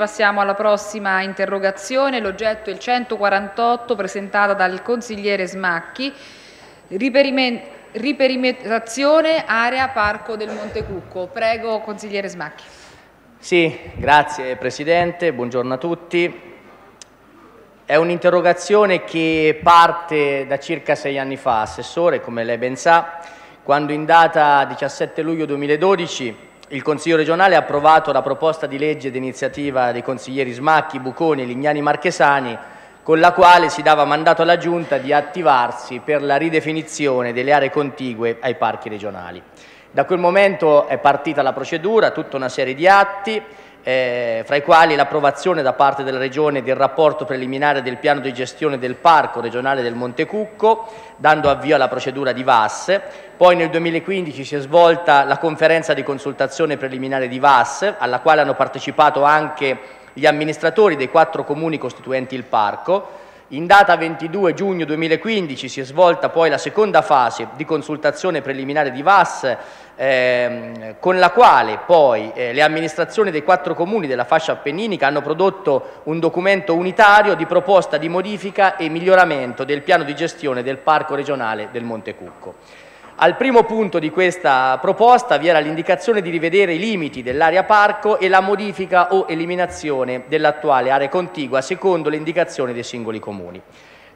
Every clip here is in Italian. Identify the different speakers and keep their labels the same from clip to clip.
Speaker 1: Passiamo alla prossima interrogazione, l'oggetto è il 148 presentata dal consigliere Smacchi, riperimetrazione area Parco del Montecucco. Prego consigliere Smacchi.
Speaker 2: Sì, grazie Presidente, buongiorno a tutti. È un'interrogazione che parte da circa sei anni fa, Assessore, come lei ben sa, quando in data 17 luglio 2012 il Consiglio regionale ha approvato la proposta di legge d'iniziativa dei consiglieri Smacchi, Buconi e Lignani Marchesani con la quale si dava mandato alla Giunta di attivarsi per la ridefinizione delle aree contigue ai parchi regionali. Da quel momento è partita la procedura, tutta una serie di atti, eh, fra i quali l'approvazione da parte della Regione del rapporto preliminare del piano di gestione del Parco regionale del Monte Cucco, dando avvio alla procedura di VAS. Poi nel 2015 si è svolta la conferenza di consultazione preliminare di VAS, alla quale hanno partecipato anche gli amministratori dei quattro comuni costituenti il parco. In data 22 giugno 2015 si è svolta poi la seconda fase di consultazione preliminare di VAS ehm, con la quale poi eh, le amministrazioni dei quattro comuni della fascia appenninica hanno prodotto un documento unitario di proposta di modifica e miglioramento del piano di gestione del Parco regionale del Monte Cucco. Al primo punto di questa proposta vi era l'indicazione di rivedere i limiti dell'area parco e la modifica o eliminazione dell'attuale area contigua secondo le indicazioni dei singoli comuni.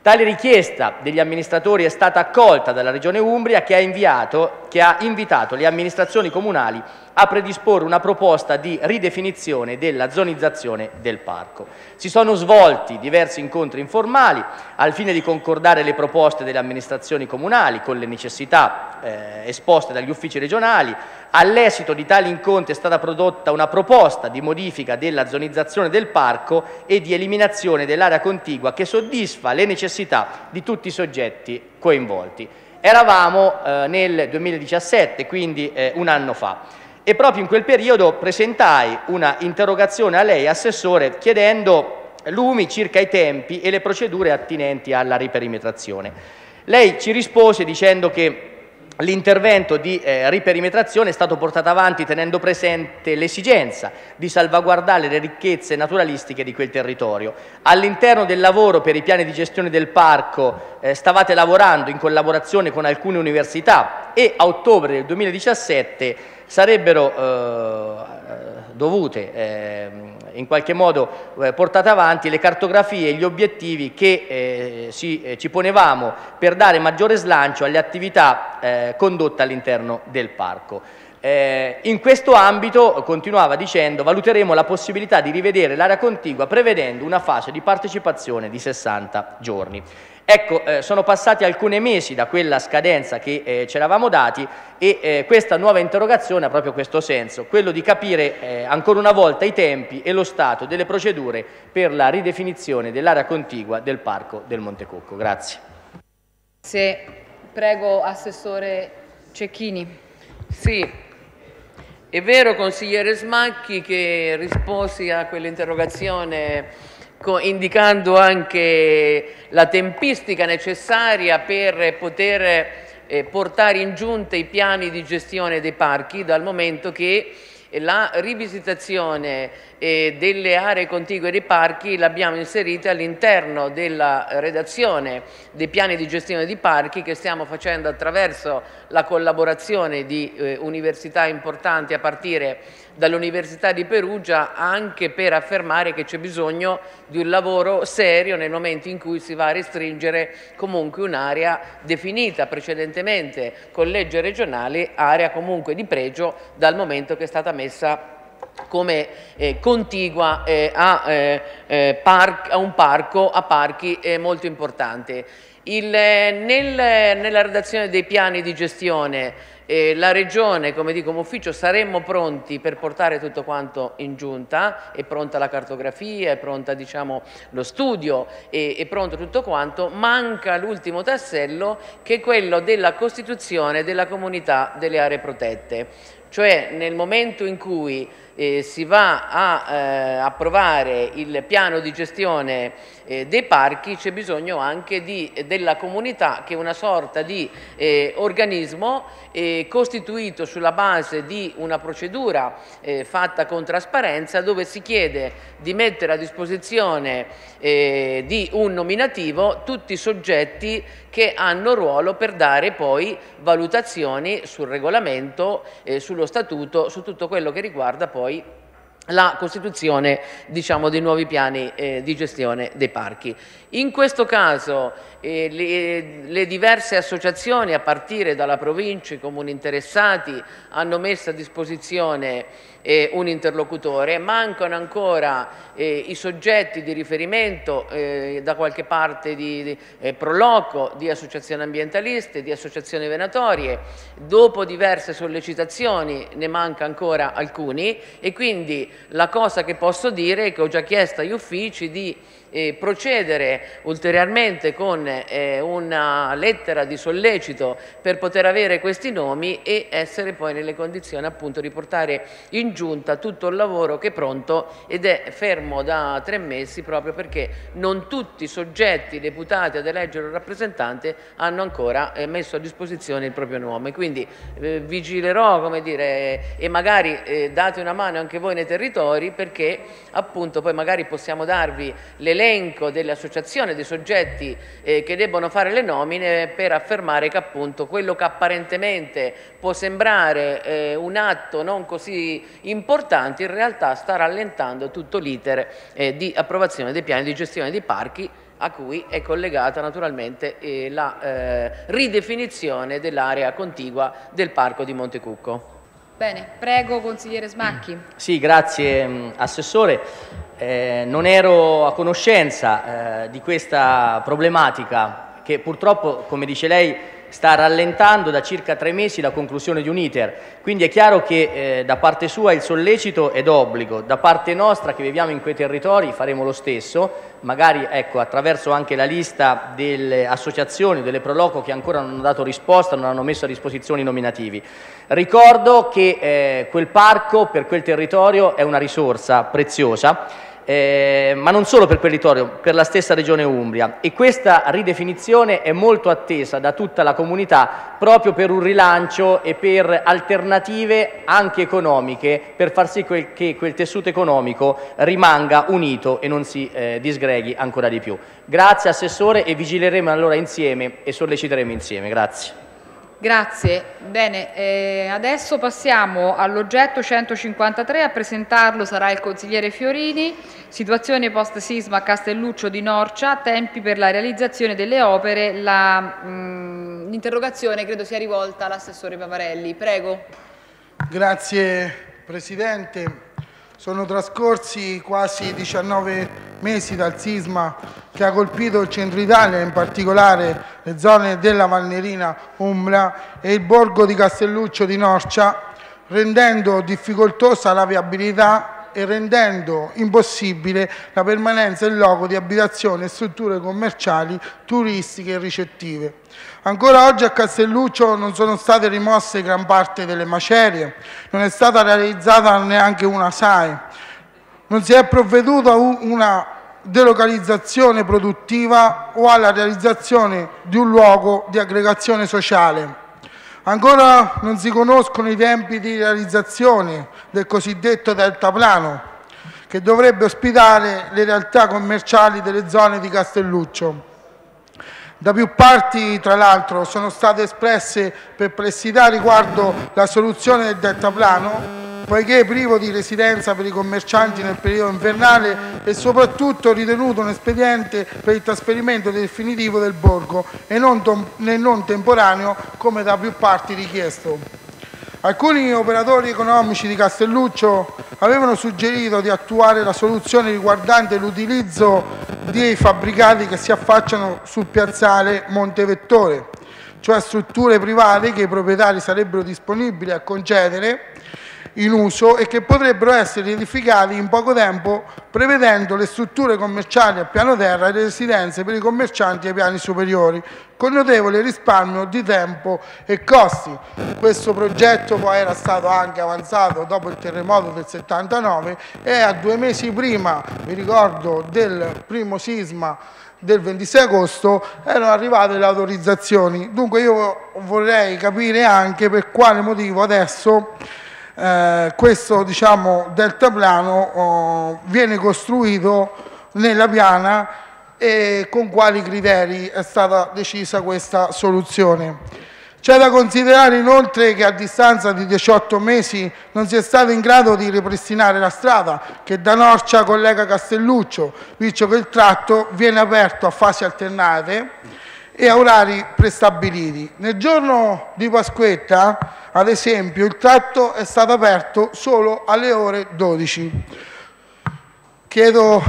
Speaker 2: Tale richiesta degli amministratori è stata accolta dalla Regione Umbria che ha, inviato, che ha invitato le amministrazioni comunali a predisporre una proposta di ridefinizione della zonizzazione del parco. Si sono svolti diversi incontri informali al fine di concordare le proposte delle amministrazioni comunali con le necessità eh, esposte dagli uffici regionali. All'esito di tali incontri è stata prodotta una proposta di modifica della zonizzazione del parco e di eliminazione dell'area contigua che soddisfa le necessità di tutti i soggetti coinvolti. Eravamo eh, nel 2017, quindi eh, un anno fa e proprio in quel periodo presentai una interrogazione a lei, Assessore, chiedendo lumi circa i tempi e le procedure attinenti alla riperimetrazione. Lei ci rispose dicendo che L'intervento di eh, riperimetrazione è stato portato avanti tenendo presente l'esigenza di salvaguardare le ricchezze naturalistiche di quel territorio. All'interno del lavoro per i piani di gestione del parco eh, stavate lavorando in collaborazione con alcune università e a ottobre del 2017 sarebbero eh, dovute eh, in qualche modo eh, portate avanti le cartografie e gli obiettivi che ci ponevamo per dare maggiore slancio alle attività condotte all'interno del parco. Eh, in questo ambito, continuava dicendo, valuteremo la possibilità di rivedere l'area contigua prevedendo una fase di partecipazione di 60 giorni. Ecco, eh, sono passati alcuni mesi da quella scadenza che eh, ci eravamo dati e eh, questa nuova interrogazione ha proprio questo senso, quello di capire eh, ancora una volta i tempi e lo stato delle procedure per la ridefinizione dell'area contigua del Parco del Montecocco. Grazie.
Speaker 1: Se prego Assessore Cecchini.
Speaker 3: Sì, è vero consigliere Smacchi che risposi a quell'interrogazione indicando anche la tempistica necessaria per poter eh, portare in giunta i piani di gestione dei parchi dal momento che la rivisitazione eh, delle aree contigue dei parchi l'abbiamo inserita all'interno della redazione dei piani di gestione di parchi che stiamo facendo attraverso la collaborazione di eh, università importanti a partire dall'Università di Perugia anche per affermare che c'è bisogno di un lavoro serio nel momento in cui si va a restringere comunque un'area definita precedentemente con legge regionale, area comunque di pregio dal momento che è stata messa come eh, contigua eh, a, eh, eh a, un parco, a parchi eh, molto importante. Il, nel, nella redazione dei piani di gestione eh, la Regione, come dico come ufficio, saremmo pronti per portare tutto quanto in giunta, è pronta la cartografia, è pronta diciamo, lo studio, è, è pronto tutto quanto, manca l'ultimo tassello che è quello della costituzione della comunità delle aree protette. Cioè nel momento in cui eh, si va a eh, approvare il piano di gestione eh, dei parchi c'è bisogno anche di, della comunità che è una sorta di eh, organismo eh, costituito sulla base di una procedura eh, fatta con trasparenza dove si chiede di mettere a disposizione eh, di un nominativo tutti i soggetti che hanno ruolo per dare poi valutazioni sul regolamento, eh, sullo statuto, su tutto quello che riguarda poi la costituzione diciamo, dei nuovi piani eh, di gestione dei parchi. In questo caso eh, le, le, diverse associazioni a partire dalla provincia, i comuni interessati hanno messo a disposizione eh, un interlocutore, mancano ancora eh, i soggetti di riferimento eh, da qualche parte di, di eh, Proloco, di associazioni ambientaliste, di associazioni venatorie, dopo diverse sollecitazioni ne manca ancora alcuni. E quindi la cosa che posso dire è che ho già chiesto agli uffici di eh, procedere ulteriormente con eh, una lettera di sollecito per poter avere questi nomi e essere poi nelle condizioni appunto di portare in giunta tutto il lavoro che è pronto ed è fermo da tre mesi proprio perché non tutti i soggetti deputati ad eleggere un rappresentante hanno ancora eh, messo a disposizione il proprio nome. Quindi eh, vigilerò come dire, e magari eh, date una mano anche voi nei territori perché appunto poi magari possiamo darvi l'elenco l'elenco delle dei soggetti eh, che debbono fare le nomine per affermare che appunto quello che apparentemente può sembrare eh, un atto non così importante in realtà sta rallentando tutto l'iter eh, di approvazione dei piani di gestione dei parchi a cui è collegata naturalmente eh, la eh, ridefinizione dell'area contigua del parco di Montecucco.
Speaker 1: Bene, prego consigliere Smacchi.
Speaker 2: Sì, grazie mm, Assessore. Eh, non ero a conoscenza eh, di questa problematica che purtroppo, come dice lei, sta rallentando da circa tre mesi la conclusione di un iter, quindi è chiaro che eh, da parte sua il sollecito è d'obbligo, da parte nostra che viviamo in quei territori faremo lo stesso, magari ecco, attraverso anche la lista delle associazioni, delle Proloco che ancora non hanno dato risposta, non hanno messo a disposizione i nominativi. Ricordo che eh, quel parco per quel territorio è una risorsa preziosa eh, ma non solo per quel territorio, per la stessa regione Umbria e questa ridefinizione è molto attesa da tutta la comunità proprio per un rilancio e per alternative anche economiche per far sì che quel tessuto economico rimanga unito e non si eh, disgreghi ancora di più. Grazie Assessore e vigileremo allora insieme e solleciteremo insieme. Grazie.
Speaker 1: Grazie. Bene, eh, adesso passiamo all'oggetto 153, a presentarlo sarà il consigliere Fiorini, situazione post sisma a Castelluccio di Norcia, tempi per la realizzazione delle opere, mm, l'interrogazione credo sia rivolta all'assessore Pavarelli. Prego.
Speaker 4: Grazie Presidente. Sono trascorsi quasi 19 mesi dal sisma che ha colpito il centro Italia, in particolare le zone della Valnerina Umbra e il borgo di Castelluccio di Norcia, rendendo difficoltosa la viabilità e rendendo impossibile la permanenza in loco di abitazioni e strutture commerciali, turistiche e ricettive. Ancora oggi a Castelluccio non sono state rimosse gran parte delle macerie, non è stata realizzata neanche una SAE, non si è provveduto a una delocalizzazione produttiva o alla realizzazione di un luogo di aggregazione sociale. Ancora non si conoscono i tempi di realizzazione del cosiddetto deltaplano, che dovrebbe ospitare le realtà commerciali delle zone di Castelluccio. Da più parti, tra l'altro, sono state espresse perplessità riguardo la soluzione del deltaplano poiché privo di residenza per i commercianti nel periodo invernale e soprattutto ritenuto un espediente per il trasferimento definitivo del borgo e non, temporaneo come da più parti richiesto. Alcuni operatori economici di Castelluccio avevano suggerito di attuare la soluzione riguardante l'utilizzo dei fabbricati che si affacciano sul piazzale Montevettore, cioè strutture private che i proprietari sarebbero disponibili a concedere in uso e che potrebbero essere edificati in poco tempo prevedendo le strutture commerciali a piano terra e le residenze per i commercianti ai piani superiori, con notevole risparmio di tempo e costi. Questo progetto poi era stato anche avanzato dopo il terremoto del 79 e a due mesi prima, vi ricordo, del primo sisma del 26 agosto erano arrivate le autorizzazioni. Dunque io vorrei capire anche per quale motivo adesso eh, questo diciamo, deltaplano oh, viene costruito nella piana e con quali criteri è stata decisa questa soluzione. C'è da considerare inoltre che a distanza di 18 mesi non si è stato in grado di ripristinare la strada che da Norcia collega Castelluccio, visto che il tratto viene aperto a fasi alternate e a orari prestabiliti. Nel giorno di Pasquetta, ad esempio, il tratto è stato aperto solo alle ore 12. Chiedo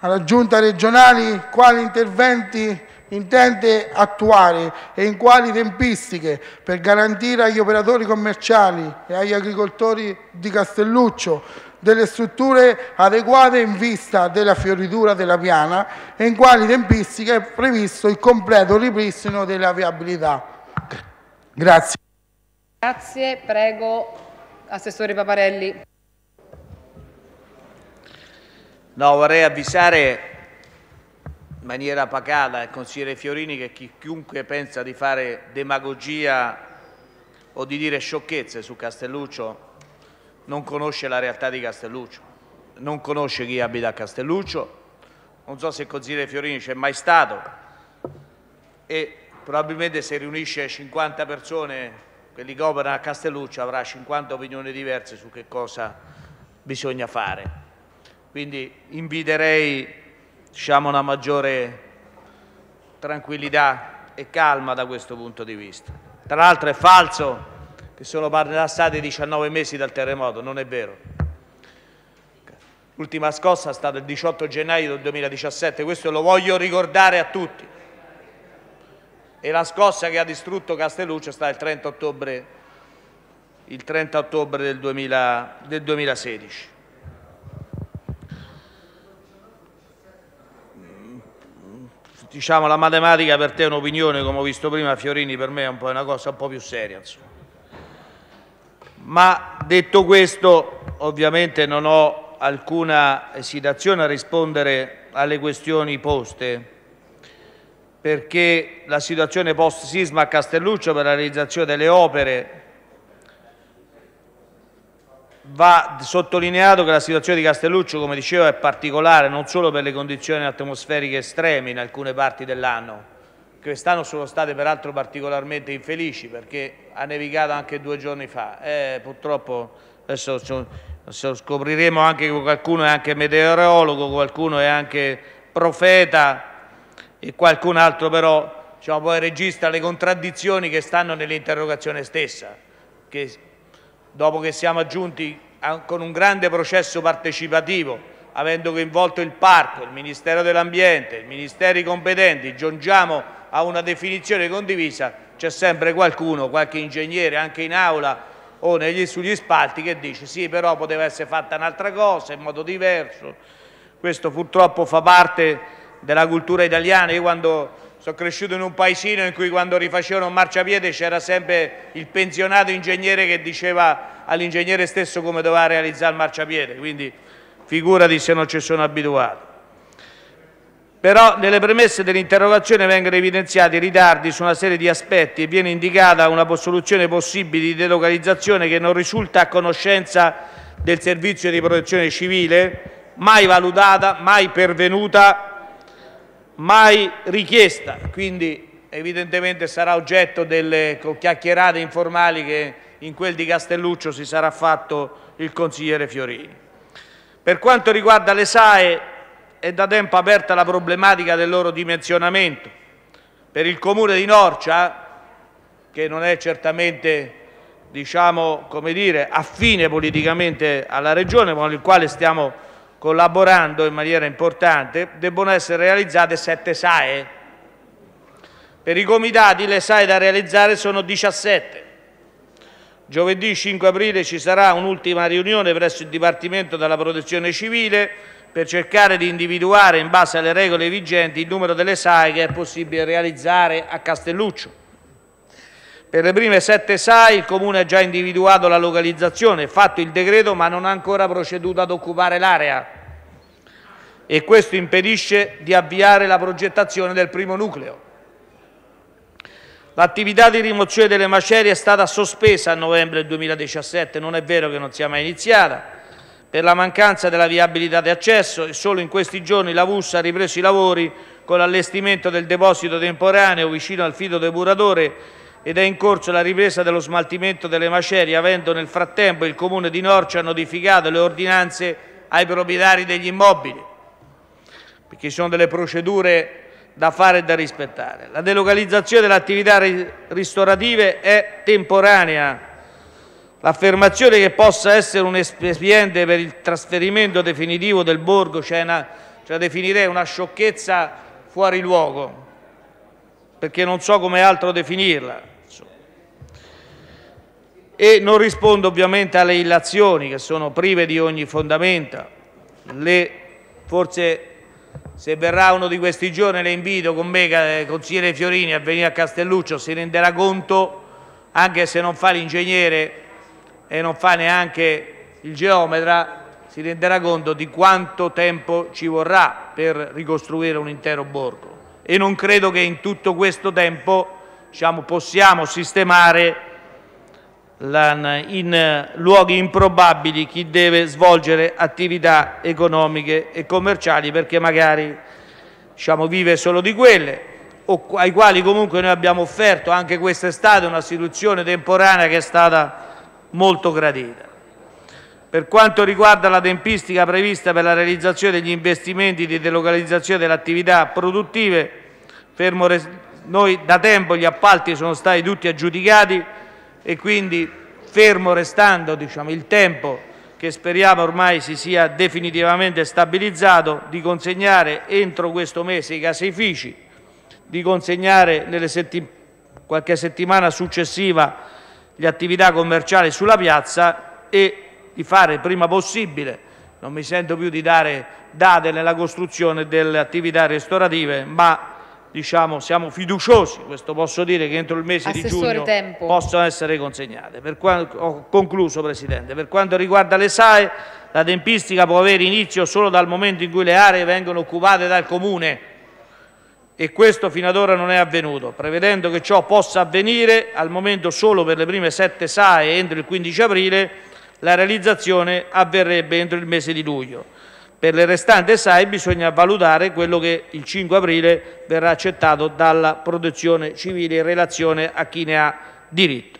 Speaker 4: alla Giunta regionale quali interventi intende attuare e in quali tempistiche per garantire agli operatori commerciali e agli agricoltori di Castelluccio delle strutture adeguate in vista della fioritura della piana e in quali tempistiche è previsto il completo ripristino della viabilità. Grazie.
Speaker 1: Grazie, prego, Assessore Paparelli.
Speaker 5: No, vorrei avvisare in maniera pacata il consigliere Fiorini che chi, chiunque pensa di fare demagogia o di dire sciocchezze su Castelluccio non conosce la realtà di Castelluccio, non conosce chi abita a Castelluccio, non so se il consigliere Fiorini c'è mai stato e probabilmente se riunisce 50 persone, che operano a Castelluccio, avrà 50 opinioni diverse su che cosa bisogna fare. Quindi inviterei diciamo, una maggiore tranquillità e calma da questo punto di vista. Tra l'altro è falso che sono passati 19 mesi dal terremoto, non è vero. L'ultima scossa è stata il 18 gennaio del 2017, questo lo voglio ricordare a tutti. E la scossa che ha distrutto Castelluccio è stata il 30 ottobre, il 30 ottobre del, 2000, del 2016. diciamo, la matematica per te è un'opinione, come ho visto prima, Fiorini per me è un una cosa un po' più seria. Insomma. Ma detto questo, ovviamente non ho alcuna esitazione a rispondere alle questioni poste, perché la situazione post-sisma a Castelluccio per la realizzazione delle opere Va sottolineato che la situazione di Castelluccio, come dicevo, è particolare non solo per le condizioni atmosferiche estreme in alcune parti dell'anno, quest'anno sono state peraltro particolarmente infelici perché ha nevicato anche due giorni fa. Eh, purtroppo adesso scopriremo anche che qualcuno è anche meteorologo, qualcuno è anche profeta e qualcun altro però diciamo, poi registra le contraddizioni che stanno nell'interrogazione stessa, che dopo che siamo aggiunti con un grande processo partecipativo, avendo coinvolto il Parco, il Ministero dell'Ambiente, i Ministeri competenti, giungiamo a una definizione condivisa, c'è sempre qualcuno, qualche ingegnere anche in aula o negli, sugli spalti che dice sì però poteva essere fatta un'altra cosa in modo diverso. Questo purtroppo fa parte della cultura italiana. Io quando sono cresciuto in un paesino in cui quando rifacevano un marciapiede c'era sempre il pensionato ingegnere che diceva all'ingegnere stesso come doveva realizzare il marciapiede, quindi figurati se non ci sono abituato. Però nelle premesse dell'interrogazione vengono evidenziati ritardi su una serie di aspetti e viene indicata una soluzione possibile di delocalizzazione che non risulta a conoscenza del servizio di protezione civile, mai valutata, mai pervenuta mai richiesta, quindi evidentemente sarà oggetto delle chiacchierate informali che in quel di Castelluccio si sarà fatto il consigliere Fiorini. Per quanto riguarda le SAE è da tempo aperta la problematica del loro dimensionamento. Per il comune di Norcia, che non è certamente diciamo, come dire, affine politicamente alla regione, con il quale stiamo collaborando in maniera importante, debbono essere realizzate sette SAE. Per i comitati le SAE da realizzare sono 17. Giovedì 5 aprile ci sarà un'ultima riunione presso il Dipartimento della Protezione Civile per cercare di individuare, in base alle regole vigenti, il numero delle SAE che è possibile realizzare a Castelluccio. Per le prime sette SAE il Comune ha già individuato la localizzazione, fatto il decreto ma non ha ancora proceduto ad occupare l'area e questo impedisce di avviare la progettazione del primo nucleo. L'attività di rimozione delle macerie è stata sospesa a novembre 2017, non è vero che non sia mai iniziata, per la mancanza della viabilità di accesso e solo in questi giorni la VUS ha ripreso i lavori con l'allestimento del deposito temporaneo vicino al fito depuratore ed è in corso la ripresa dello smaltimento delle macerie, avendo nel frattempo il Comune di Norcia notificato le ordinanze ai proprietari degli immobili, perché ci sono delle procedure da fare e da rispettare. La delocalizzazione delle attività ristorative è temporanea. L'affermazione che possa essere un espediente per il trasferimento definitivo del borgo, cioè una, cioè definirei una sciocchezza fuori luogo, perché non so come altro definirla. E non rispondo ovviamente alle illazioni che sono prive di ogni fondamenta. Le, forse se verrà uno di questi giorni le invito con me, consigliere Fiorini, a venire a Castelluccio, si renderà conto, anche se non fa l'ingegnere e non fa neanche il geometra, si renderà conto di quanto tempo ci vorrà per ricostruire un intero borgo. E non credo che in tutto questo tempo diciamo, possiamo sistemare in luoghi improbabili chi deve svolgere attività economiche e commerciali perché magari diciamo, vive solo di quelle o ai quali comunque noi abbiamo offerto anche quest'estate una situazione temporanea che è stata molto gradita. Per quanto riguarda la tempistica prevista per la realizzazione degli investimenti di delocalizzazione delle attività produttive, fermo noi da tempo gli appalti sono stati tutti aggiudicati e quindi fermo restando diciamo, il tempo che speriamo ormai si sia definitivamente stabilizzato, di consegnare entro questo mese i caseifici, di consegnare nelle setti qualche settimana successiva le attività commerciali sulla piazza e di fare prima possibile, non mi sento più di dare date nella costruzione delle attività ristorative, ma diciamo, siamo fiduciosi, questo posso dire, che entro il mese
Speaker 1: Assessore,
Speaker 5: di giugno
Speaker 1: tempo.
Speaker 5: possano essere consegnate. Per quanto, ho concluso, Presidente. Per quanto riguarda le SAE, la tempistica può avere inizio solo dal momento in cui le aree vengono occupate dal Comune e questo fino ad ora non è avvenuto, prevedendo che ciò possa avvenire al momento solo per le prime sette SAE entro il 15 aprile, la realizzazione avverrebbe entro il mese di luglio. Per le restanti SAE bisogna valutare quello che il 5 aprile verrà accettato dalla protezione civile in relazione a chi ne ha diritto.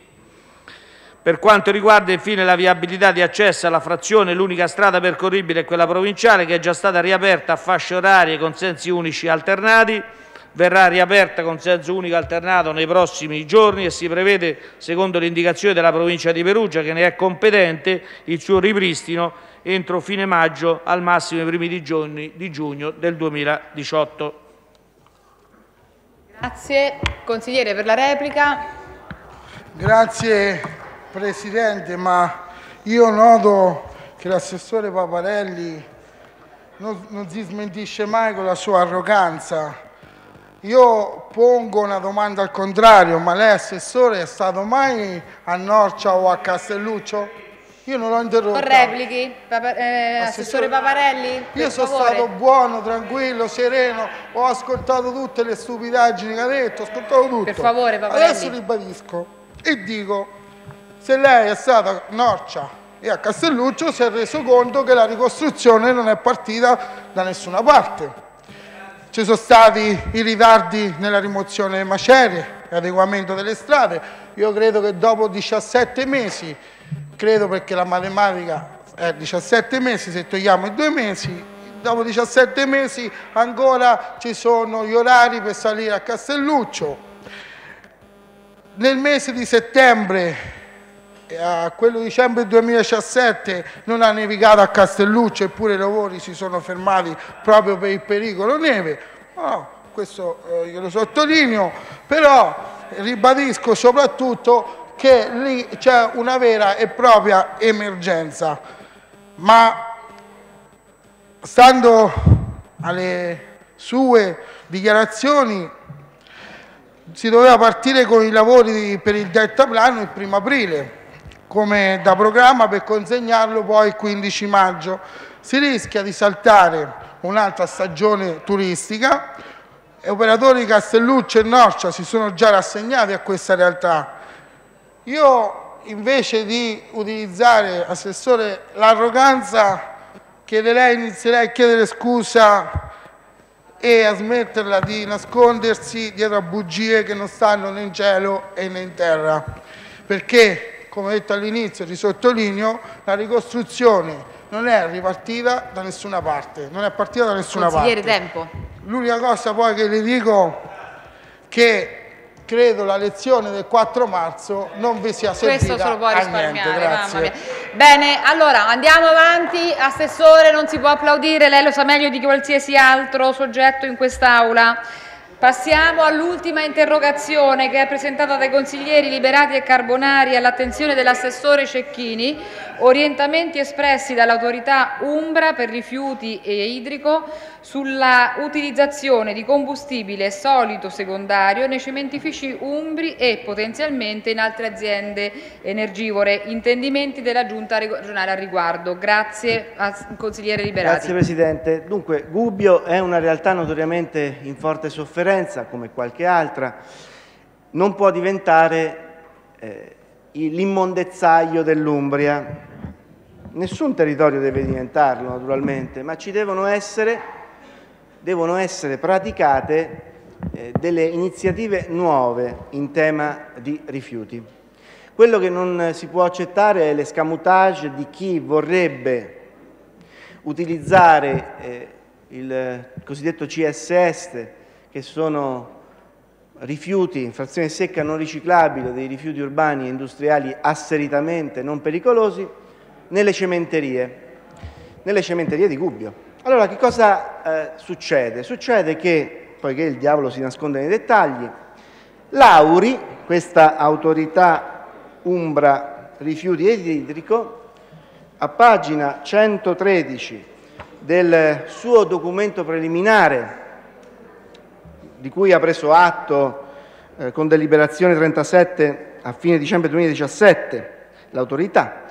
Speaker 5: Per quanto riguarda infine la viabilità di accesso alla frazione, l'unica strada percorribile è quella provinciale che è già stata riaperta a fasce orarie con sensi unici alternati verrà riaperta con senso unico alternato nei prossimi giorni e si prevede, secondo le indicazioni della provincia di Perugia, che ne è competente, il suo ripristino entro fine maggio, al massimo i primi di, giorni, di giugno del 2018.
Speaker 1: Grazie. Consigliere per la replica.
Speaker 4: Grazie Presidente, ma io noto che l'assessore Paparelli non, non si smentisce mai con la sua arroganza io pongo una domanda al contrario, ma lei assessore è stato mai a Norcia o a Castelluccio? Io non l'ho interrotto.
Speaker 1: replichi, Papa, eh, assessore, assessore Paparelli?
Speaker 4: Io sono
Speaker 1: favore.
Speaker 4: stato buono, tranquillo, sereno, ho ascoltato tutte le stupidaggini che ha detto, ho ascoltato tutto.
Speaker 1: Per favore, Paparelli.
Speaker 4: Adesso ribadisco e dico, se lei è stata a Norcia e a Castelluccio si è reso conto che la ricostruzione non è partita da nessuna parte ci sono stati i ritardi nella rimozione delle macerie, l'adeguamento delle strade. Io credo che dopo 17 mesi, credo perché la matematica è 17 mesi, se togliamo i due mesi, dopo 17 mesi ancora ci sono gli orari per salire a Castelluccio. Nel mese di settembre a quello di dicembre 2017 non ha nevicato a Castelluccio eppure i lavori si sono fermati proprio per il pericolo neve. No, questo eh, glielo sottolineo, però ribadisco soprattutto che lì c'è una vera e propria emergenza. Ma stando alle sue dichiarazioni si doveva partire con i lavori per il deltaplano il primo aprile come da programma per consegnarlo poi il 15 maggio. Si rischia di saltare un'altra stagione turistica e operatori Castelluccio e Norcia si sono già rassegnati a questa realtà. Io invece di utilizzare, Assessore, l'arroganza, chiederei, inizierei a chiedere scusa e a smetterla di nascondersi dietro a bugie che non stanno né in cielo e né in terra. Perché, come detto all'inizio, risottolineo, la ricostruzione non è ripartita da nessuna parte, non è partita da nessuna parte.
Speaker 1: tempo.
Speaker 4: L'unica cosa poi che le dico che credo la lezione del 4 marzo non vi sia servita
Speaker 1: Questo se lo può risparmiare,
Speaker 4: niente.
Speaker 1: mamma mia. Bene, allora andiamo avanti. Assessore, non si può applaudire, lei lo sa meglio di qualsiasi altro soggetto in quest'Aula. Passiamo all'ultima interrogazione che è presentata dai consiglieri Liberati e Carbonari all'attenzione dell'assessore Cecchini, orientamenti espressi dall'autorità Umbra per rifiuti e idrico sulla utilizzazione di combustibile solido secondario nei cementifici umbri e potenzialmente in altre aziende energivore. Intendimenti della Giunta regionale al riguardo. Grazie, al consigliere Liberati.
Speaker 6: Grazie Presidente. Dunque, Gubbio è una realtà notoriamente in forte sofferenza, come qualche altra. Non può diventare eh, l'immondezzaio dell'Umbria. Nessun territorio deve diventarlo, naturalmente, ma ci devono essere, devono essere praticate eh, delle iniziative nuove in tema di rifiuti. Quello che non si può accettare è l'escamotage di chi vorrebbe utilizzare eh, il cosiddetto CSS, che sono rifiuti, frazione secca non riciclabile dei rifiuti urbani e industriali asseritamente non pericolosi, nelle cementerie, nelle cementerie di Gubbio. Allora, che cosa eh, succede? Succede che, poiché il diavolo si nasconde nei dettagli, l'Auri, questa autorità Umbra rifiuti ed idrico, a pagina 113 del suo documento preliminare, di cui ha preso atto eh, con deliberazione 37 a fine dicembre 2017 l'autorità,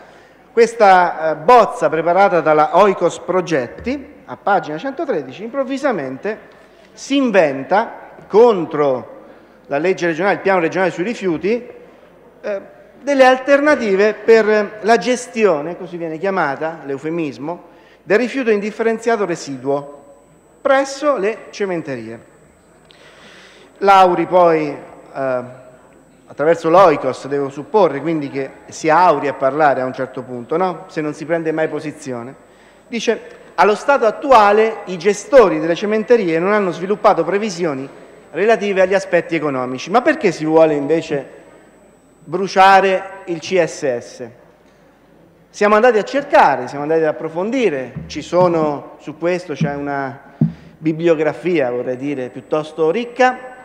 Speaker 6: questa eh, bozza preparata dalla Oikos Progetti, a pagina 113, improvvisamente si inventa contro la legge regionale, il piano regionale sui rifiuti, eh, delle alternative per la gestione, così viene chiamata, l'eufemismo, del rifiuto indifferenziato residuo presso le cementerie. L'auri poi, eh, attraverso l'oikos, devo supporre quindi che sia Auri a parlare a un certo punto, no? se non si prende mai posizione, dice allo stato attuale i gestori delle cementerie non hanno sviluppato previsioni relative agli aspetti economici. Ma perché si vuole invece bruciare il CSS? Siamo andati a cercare, siamo andati ad approfondire, ci sono su questo, c'è una bibliografia, vorrei dire, piuttosto ricca.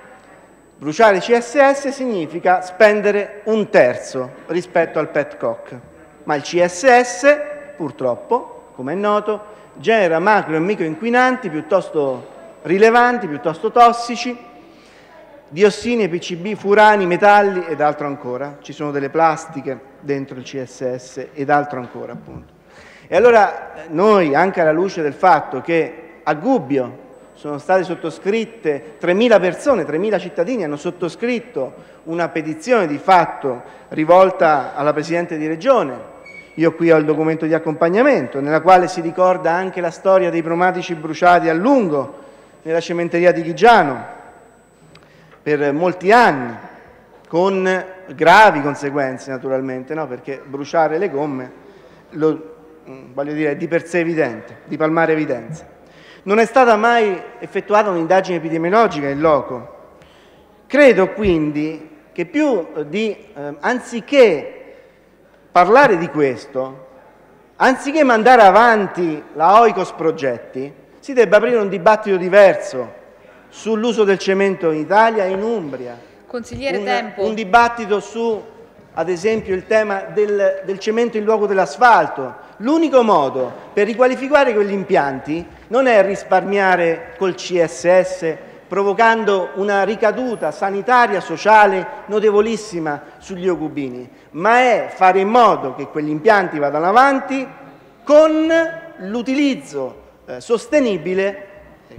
Speaker 6: Bruciare CSS significa spendere un terzo rispetto al petcock, ma il CSS, purtroppo, come è noto, genera macro e microinquinanti piuttosto rilevanti, piuttosto tossici, diossine, PCB, furani, metalli ed altro ancora. Ci sono delle plastiche dentro il CSS ed altro ancora, appunto. E allora noi, anche alla luce del fatto che a Gubbio sono state sottoscritte 3.000 persone, 3.000 cittadini hanno sottoscritto una petizione di fatto rivolta alla Presidente di Regione, io qui ho il documento di accompagnamento, nella quale si ricorda anche la storia dei pneumatici bruciati a lungo nella cementeria di Chigiano per molti anni, con gravi conseguenze naturalmente, no? perché bruciare le gomme, lo, voglio dire, è di per sé evidente, di palmare evidenza. Non è stata mai effettuata un'indagine epidemiologica in loco. Credo quindi che più di, eh, anziché parlare di questo, anziché mandare avanti la Oikos Progetti, si debba aprire un dibattito diverso sull'uso del cemento in Italia e in Umbria.
Speaker 1: Consigliere
Speaker 6: un,
Speaker 1: Tempo.
Speaker 6: un dibattito su ad esempio il tema del, del cemento in luogo dell'asfalto. L'unico modo per riqualificare quegli impianti non è risparmiare col CSS provocando una ricaduta sanitaria sociale notevolissima sugli ocubini, ma è fare in modo che quegli impianti vadano avanti con l'utilizzo eh, sostenibile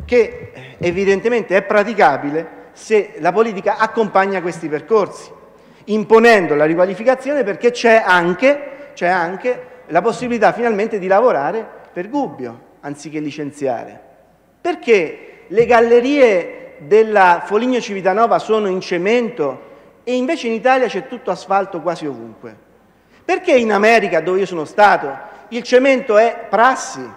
Speaker 6: che eh, evidentemente è praticabile se la politica accompagna questi percorsi, imponendo la riqualificazione perché c'è anche, c'è anche la possibilità finalmente di lavorare per Gubbio anziché licenziare. Perché le gallerie della Foligno Civitanova sono in cemento e invece in Italia c'è tutto asfalto quasi ovunque? Perché in America, dove io sono stato, il cemento è prassi?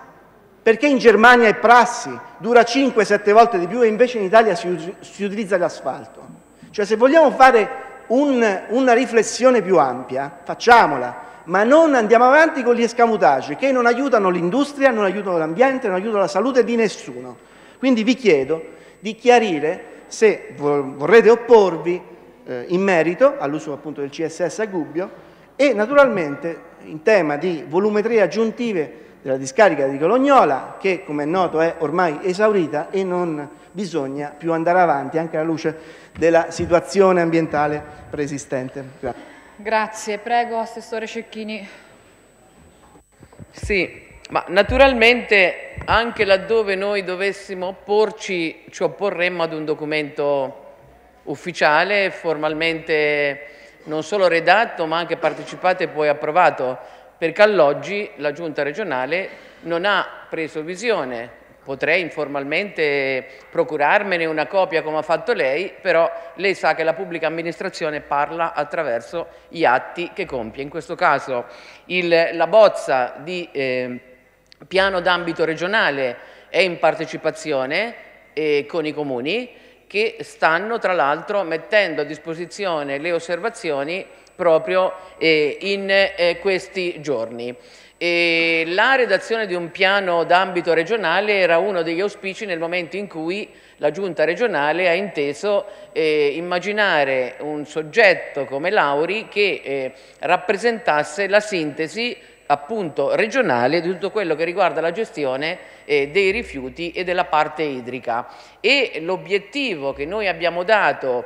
Speaker 6: Perché in Germania è prassi, dura 5-7 volte di più e invece in Italia si, si utilizza l'asfalto? Cioè se vogliamo fare un, una riflessione più ampia, facciamola, ma non andiamo avanti con gli escamotage che non aiutano l'industria, non aiutano l'ambiente, non aiutano la salute di nessuno. Quindi vi chiedo di chiarire se vorrete opporvi eh, in merito all'uso appunto del CSS a Gubbio e naturalmente in tema di volumetrie aggiuntive della discarica di Colognola che come è noto è ormai esaurita e non bisogna più andare avanti anche alla luce della situazione ambientale preesistente.
Speaker 1: Grazie. Grazie, prego Assessore Cecchini.
Speaker 3: Sì, ma naturalmente anche laddove noi dovessimo opporci, ci opporremmo ad un documento ufficiale, formalmente non solo redatto ma anche partecipato e poi approvato, perché all'oggi la Giunta regionale non ha preso visione Potrei informalmente procurarmene una copia come ha fatto lei, però lei sa che la pubblica amministrazione parla attraverso gli atti che compie. In questo caso il, la bozza di eh, piano d'ambito regionale è in partecipazione eh, con i comuni che stanno tra l'altro mettendo a disposizione le osservazioni proprio eh, in eh, questi giorni. E la redazione di un piano d'ambito regionale era uno degli auspici nel momento in cui la giunta regionale ha inteso eh, immaginare un soggetto come Lauri che eh, rappresentasse la sintesi appunto regionale di tutto quello che riguarda la gestione eh, dei rifiuti e della parte idrica. E l'obiettivo che noi abbiamo dato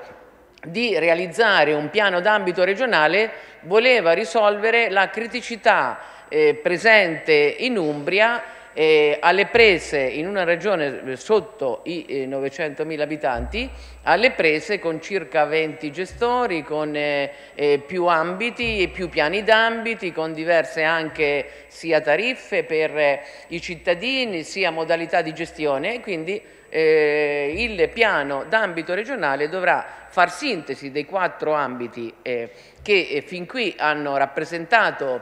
Speaker 3: di realizzare un piano d'ambito regionale voleva risolvere la criticità eh, presente in Umbria eh, alle prese in una regione eh, sotto i eh, 900.000 abitanti, alle prese con circa 20 gestori, con eh, eh, più ambiti e più piani d'ambiti, con diverse anche sia tariffe per eh, i cittadini, sia modalità di gestione. Quindi il piano d'ambito regionale dovrà far sintesi dei quattro ambiti che fin qui hanno rappresentato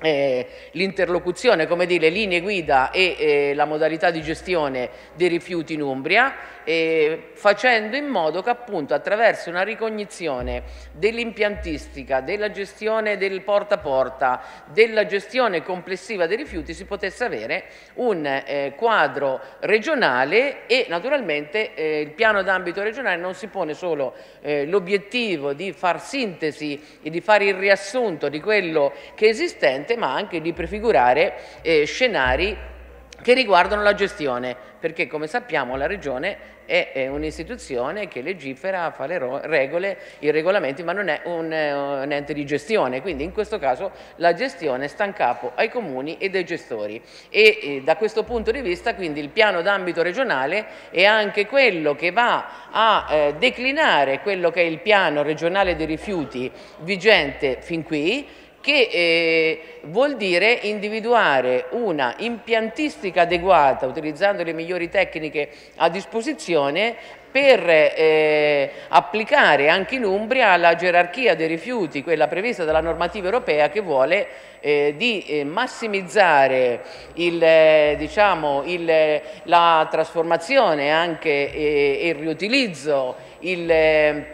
Speaker 3: eh, l'interlocuzione, come dire, linee guida e eh, la modalità di gestione dei rifiuti in Umbria eh, facendo in modo che appunto attraverso una ricognizione dell'impiantistica, della gestione del porta a porta, della gestione complessiva dei rifiuti si potesse avere un eh, quadro regionale e naturalmente eh, il piano d'ambito regionale non si pone solo eh, l'obiettivo di far sintesi e di fare il riassunto di quello che è esistente ma anche di prefigurare eh, scenari che riguardano la gestione, perché come sappiamo la Regione è, un'istituzione che legifera, fa le regole, i regolamenti, ma non è un, un, ente di gestione, quindi in questo caso la gestione sta in capo ai comuni e ai gestori. E, e da questo punto di vista quindi il piano d'ambito regionale è anche quello che va a eh, declinare quello che è il piano regionale dei rifiuti vigente fin qui che eh, vuol dire individuare una impiantistica adeguata utilizzando le migliori tecniche a disposizione per eh, applicare anche in Umbria la gerarchia dei rifiuti, quella prevista dalla normativa europea che vuole eh, di eh, massimizzare il, eh, diciamo, il, la trasformazione anche, e il riutilizzo, il,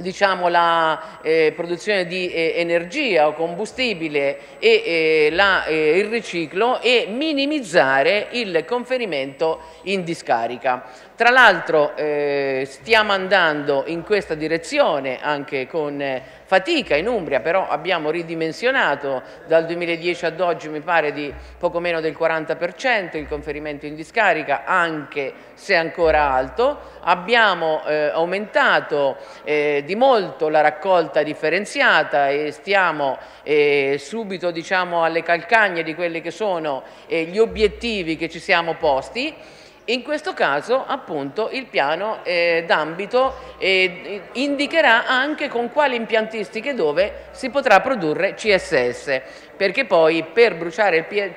Speaker 3: diciamo, la eh, produzione di eh, energia o combustibile e eh, la, eh, il riciclo e minimizzare il conferimento in discarica. Tra l'altro eh, stiamo andando in questa direzione anche con eh, fatica in Umbria, però abbiamo ridimensionato dal 2010 ad oggi mi pare di poco meno del 40% il conferimento in discarica, anche se ancora alto. Abbiamo eh, aumentato eh, di molto la raccolta differenziata e stiamo eh, subito diciamo, alle calcagne di quelli che sono gli obiettivi che ci siamo posti. In questo caso appunto il piano eh, d'ambito eh, indicherà anche con quali impiantistiche dove si potrà produrre CSS, perché poi per bruciare il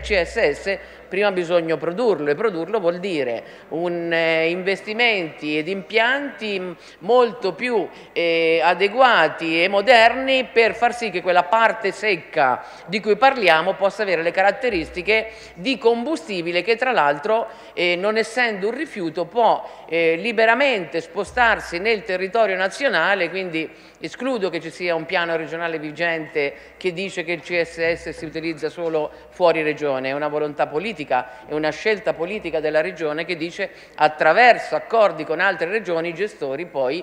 Speaker 3: CSS prima bisogna produrlo e produrlo vuol dire un, eh, investimenti ed impianti molto più eh, adeguati e moderni per far sì che quella parte secca di cui parliamo possa avere le caratteristiche di combustibile che tra l'altro eh, non essendo un rifiuto può eh, liberamente spostarsi nel territorio nazionale quindi Escludo che ci sia un piano regionale vigente che dice che il CSS si utilizza solo fuori regione, è una volontà politica, è una scelta politica della regione che dice attraverso accordi con altre regioni i gestori poi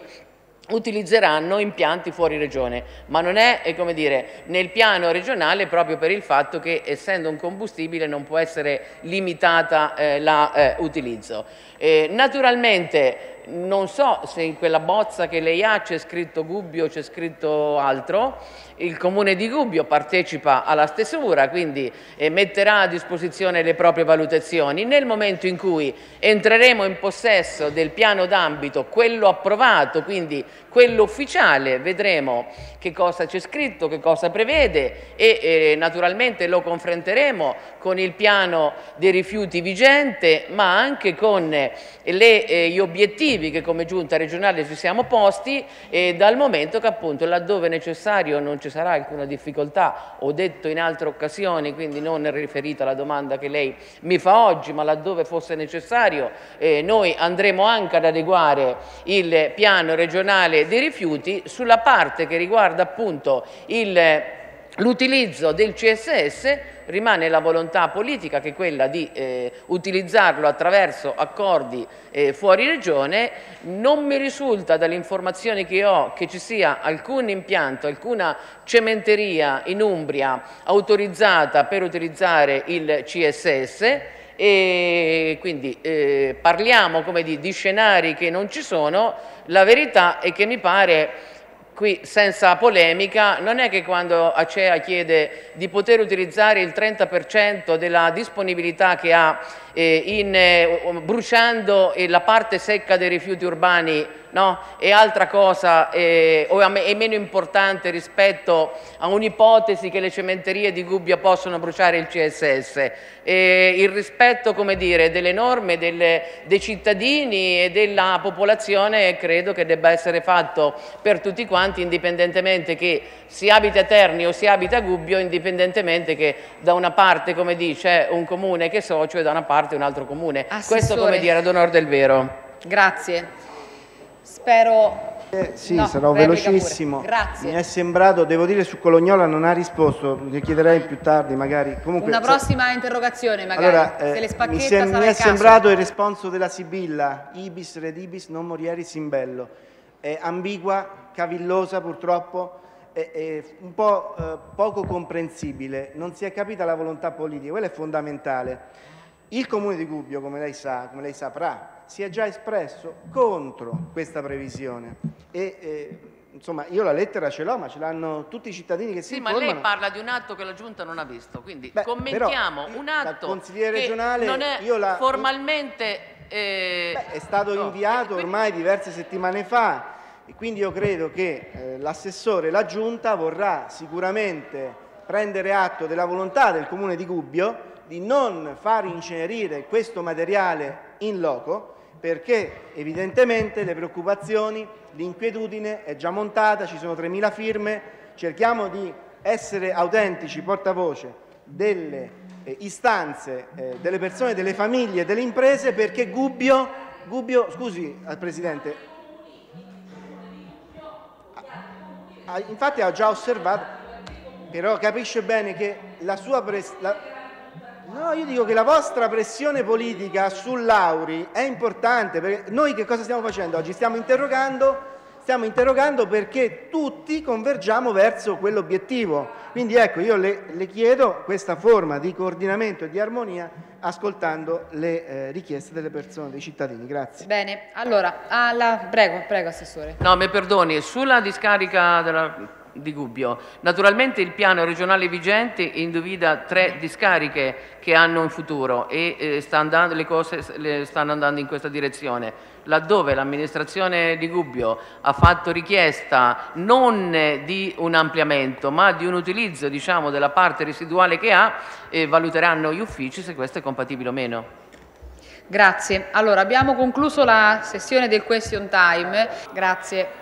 Speaker 3: utilizzeranno impianti fuori regione, ma non è, è come dire, nel piano regionale proprio per il fatto che essendo un combustibile non può essere limitata eh, l'utilizzo. Eh, naturalmente non so se in quella bozza che lei ha c'è scritto Gubbio o c'è scritto altro, il Comune di Gubbio partecipa alla stesura, quindi metterà a disposizione le proprie valutazioni. Nel momento in cui entreremo in possesso del piano d'ambito, quello approvato, quindi quello ufficiale, vedremo che cosa c'è scritto, che cosa prevede e eh, naturalmente lo confronteremo con il piano dei rifiuti vigente, ma anche con le, eh, gli obiettivi che come giunta regionale ci siamo posti, eh, dal momento che appunto laddove necessario non ci sarà alcuna difficoltà, ho detto in altre occasioni, quindi non riferita alla domanda che lei mi fa oggi, ma laddove fosse necessario, eh, noi andremo anche ad adeguare il piano regionale dei rifiuti sulla parte che riguarda appunto l'utilizzo del CSS rimane la volontà politica che è quella di eh, utilizzarlo attraverso accordi eh, fuori regione. Non mi risulta dalle informazioni che ho che ci sia alcun impianto, alcuna cementeria in Umbria autorizzata per utilizzare il CSS e quindi eh, parliamo di, di scenari che non ci sono, la verità è che mi pare qui senza polemica, non è che quando Acea chiede di poter utilizzare il 30% della disponibilità che ha eh, in, eh, bruciando eh, la parte secca dei rifiuti urbani no? è altra cosa eh, o è meno importante rispetto a un'ipotesi che le cementerie di Gubbia possono bruciare il CSS. E il rispetto come dire, delle norme delle, dei cittadini e della popolazione credo che debba essere fatto per tutti quanti indipendentemente che si abiti a Terni o si abita a Gubbio indipendentemente che da una parte come dice un comune che è socio e da una parte un altro comune.
Speaker 1: Assessore.
Speaker 3: Questo come dire ad onore del vero.
Speaker 1: Grazie. Spero...
Speaker 6: Eh, sì, no, sarò velocissimo.
Speaker 1: Grazie.
Speaker 6: Mi è sembrato, devo dire, su Colognola non ha risposto, gli chiederei più tardi magari. Comunque,
Speaker 1: Una prossima so... interrogazione magari,
Speaker 6: allora,
Speaker 1: eh, se le spacchetta
Speaker 6: Mi, sem-
Speaker 1: mi
Speaker 6: è sembrato il responso della Sibilla, ibis redibis non morieris in bello. È ambigua, cavillosa purtroppo, un po' eh, poco comprensibile, non si è capita la volontà politica, quello è fondamentale. Il Comune di Gubbio, come lei sa, come lei saprà, si è già espresso contro questa previsione e eh, insomma io la lettera ce l'ho ma ce l'hanno tutti i cittadini che si
Speaker 3: sì,
Speaker 6: informano.
Speaker 3: ma lei parla di un atto che la Giunta non ha visto, quindi Beh, commentiamo un atto che regionale, non è la, formalmente...
Speaker 6: Eh, Beh, è stato no, inviato ormai diverse settimane fa e quindi io credo che eh, l'assessore e la Giunta vorrà sicuramente prendere atto della volontà del Comune di Gubbio di non far incenerire questo materiale in loco perché evidentemente le preoccupazioni, l'inquietudine è già montata, ci sono 3.000 firme, cerchiamo di essere autentici, portavoce delle eh, istanze eh, delle persone, delle famiglie, delle imprese perché Gubbio, Gubbio scusi al Presidente, infatti ha già osservato, però capisce bene che la sua pressione... No, io dico che la vostra pressione politica sull'Auri è importante, perché noi che cosa stiamo facendo oggi? Stiamo interrogando stiamo interrogando perché tutti convergiamo verso quell'obiettivo. Quindi ecco, io le, le, chiedo questa forma di coordinamento e di armonia ascoltando le eh, richieste delle persone, dei cittadini. Grazie.
Speaker 1: Bene, allora, alla... prego, prego Assessore.
Speaker 3: No, mi perdoni, sulla discarica della di Gubbio. Naturalmente il piano regionale vigente individua tre discariche che hanno un futuro e eh, sta andando, le cose le stanno andando in questa direzione. Laddove l'amministrazione di Gubbio ha fatto richiesta non di un ampliamento ma di un utilizzo diciamo, della parte residuale che ha, eh, valuteranno gli uffici se questo è compatibile o meno.
Speaker 1: Grazie. Allora, abbiamo concluso la sessione del question time. Grazie.